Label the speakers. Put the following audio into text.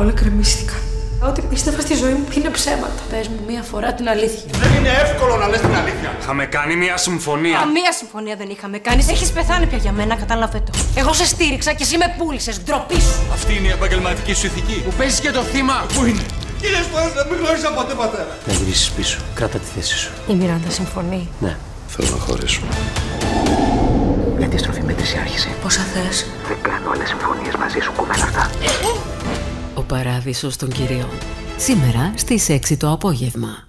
Speaker 1: Όλα κρεμίστηκαν. Ό,τι πίστευα στη ζωή μου είναι ψέματα.
Speaker 2: Πες μου μία φορά την αλήθεια.
Speaker 3: Δεν είναι εύκολο να λες την αλήθεια.
Speaker 4: Είχαμε κάνει μια συμφωνία.
Speaker 2: Καμία συμφωνία δεν είχαμε κάνει. Έχεις πεθάνει πια για μένα, κατάλαβε το. Εγώ σε στήριξα και εσύ με πούλησες. Ντροπή σου.
Speaker 3: Αυτή είναι η επαγγελματική σου ηθική.
Speaker 4: Που παίζεις και το θύμα.
Speaker 3: Πού είναι; Κύριε φορές να μην γνώρισα ποτέ πατέρα.
Speaker 5: Να γυρίσεις πίσω. Κράτα τη θέση σου.
Speaker 2: Η Μιράντα συμφωνεί.
Speaker 5: Ναι.
Speaker 3: Θέλω να χωρίσουμε.
Speaker 5: Η αντίστροφη μέτρηση άρχισε.
Speaker 2: Πόσα θες;
Speaker 5: Δεν κάνω άλλες συμφωνίες μαζί σου κουμένα αυτά.
Speaker 6: Ο Παράδεισος των Κυριών. Σήμερα στις 6 το απόγευμα.